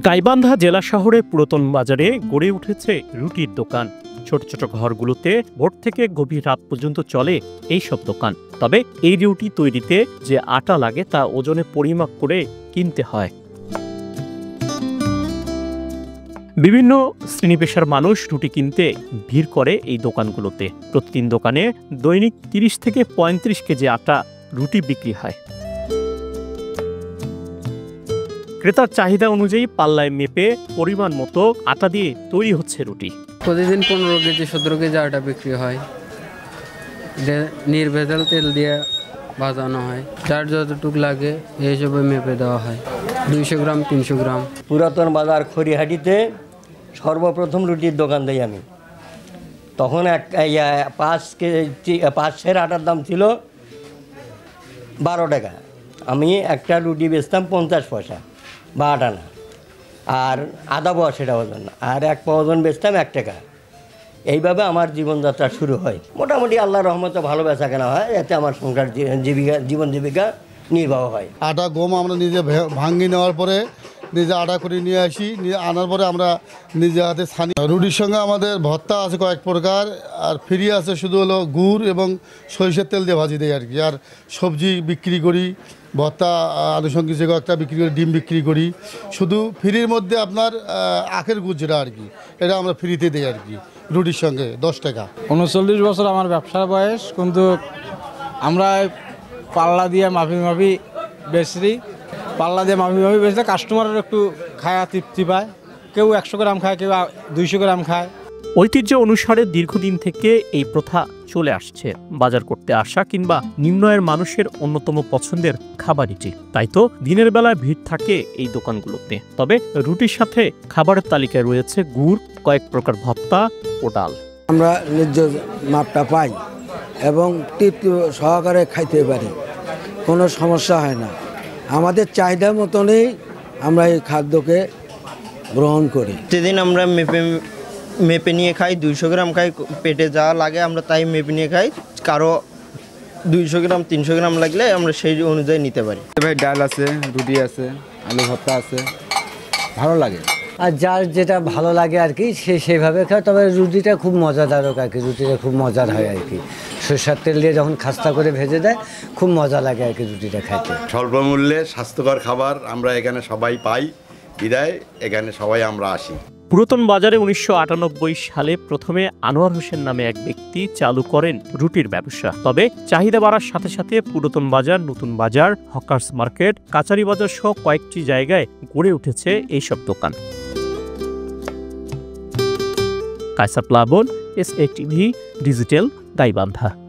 গাইবান্ধা জেলা শহরে পুরাতন বাজারে গড়ে উঠেছে রুটির দোকান। ছোট ছোট ঘরগুলোতে ভোর থেকে গভীর রাত পর্যন্ত চলে এই সব দোকান। তবে এই রুটি তৈরিতে যে আটা লাগে তা ওজনে পরিমাপ করে কিনতে হয়। বিভিন্ন শ্রেণি পেশার মানুষ রুটি কিনতে ভিড় করে এই দোকানগুলোতে। প্রতিদিন দোকানে দৈনিক তিরিশ থেকে পঁয়ত্রিশ কেজি আটা রুটি বিক্রি হয়। ক্রেতার চাহিদা অনুযায়ী পাল্লায় মেপে পরিমাণ মতো আটা দিয়ে তৈরি হচ্ছে রুটি। প্রতিদিন পনেরো কেজি সতেরো কেজি আটা বিক্রি হয়। নির্ভেজাল তেল দিয়ে ভাজানো হয়। যার যতটুক লাগে এই হিসেবে মেপে দেওয়া হয়। দুইশো গ্রাম তিনশো গ্রাম। পুরাতন বাজার খড়িহাটিতে সর্বপ্রথম রুটির দোকান দিই আমি। তখন এক পাঁচ কেজি পাঁচ সের আটার দাম ছিল বারো টাকা। আমি একটা রুটি বেচতাম পঞ্চাশ পয়সা। বা আট আনা আর আধা পাওয়া সেটা ওজন আর এক পাওয়া ওজন বেচতাম এক টাকা। এইভাবে আমার জীবনযাত্রা শুরু হয়। মোটামুটি আল্লাহ রহমতে ভালো বেচা কেনা হয়। এতে আমার সংসার জীবিকা, জীবন জীবিকা নির্বাহ হয়। আটা, গম আমরা নিজে ভাঙ্গি নেওয়ার পরে নিজে আটা করে নিয়ে আসি, নিয়ে আনার পরে আমরা নিজে হাতে ছানি। রুটির সঙ্গে আমাদের ভর্তা আছে কয়েক প্রকার, আর ফ্রি আছে শুধু হলো গুড় এবং সরিষার তেল দিয়ে ভাজি দেয় আর কি। আর সবজি বিক্রি করি, ভর্তা আনুষঙ্গিক যে কয়েকটা বিক্রি করি, ডিম বিক্রি করি। শুধু ফ্রির মধ্যে আপনার আখের গুড় যেটা আর কি, এটা আমরা ফ্রিতে দিই আর কি, রুটির সঙ্গে, দশ টাকা। উনচল্লিশ বছর আমার ব্যবসার বয়স, কিন্তু আমরা পাল্লা দিয়ে মাফি মাফি বেচি পাল্লা দিয়ে মাফি মাফি বেচলে কাস্টমারের একটু খায়া তৃপ্তি পায়। কেউ একশো গ্রাম খায় কেউ দুইশো গ্রাম খায়। ঐতিহ্য অনুসারে দীর্ঘদিন থেকে এই প্রথা চলে আসছে। বাজার করতে আসা কিংবা নিম্নয়ের মানুষের অন্যতম পছন্দের খাবার এটি তাই তো দিনের বেলায় ভিড় থাকে এই দোকানগুলোতে। তবে রুটির সাথে খাবারের তালিকায় রয়েছে গুড় কয়েক প্রকার ভত্তা ও ডাল। আমরা ন্যায্য মাপটা পাই এবং তৃপ্তি সহকারে খাইতে পারি। কোনো সমস্যা হয় না। আমাদের চাহিদা মতনই আমরা এই খাদ্যকে গ্রহণ করি। প্রতিদিন আমরা মেপে মেপে নিয়ে খাই দুইশো গ্রাম খাই পেটে যা লাগে আমরা তাই মেপে নিয়ে খাই কারও দুইশো গ্রাম তিনশো গ্রাম লাগলে আমরা সেই অনুযায়ী নিতে পারি। ভাই ডাল আছে রুটি আছে আলু ভর্তা আছে ভালো লাগে। আর যার যেটা ভালো লাগে আর কি সে সেইভাবে খায়। তবে রুটিটা খুব মজাদারক আর কি রুটিটা খুব মজার হয় আর কি। সরষার তেল দিয়ে যখন খাস্তা করে ভেজে দেয় খুব মজা লাগে আর কি রুটিটা খাইতে। স্বল্প মূল্যে স্বাস্থ্যকর খাবার আমরা এখানে সবাই পাই। বিদায় এখানে সবাই আমরা আসি। পুরাতন বাজারে উনিশশো আটানব্বই সালে প্রথমে আনোয়ার হোসেন নামে এক ব্যক্তি চালু করেন রুটির ব্যবসা। তবে চাহিদা বাড়ার সাথে সাথে পুরাতন বাজার নতুন বাজার হকার্স মার্কেট কাচারি বাজার সহ কয়েকটি জায়গায় গড়ে উঠেছে এইসব দোকান। কায়সা Plabon S A TV digital Gaibandha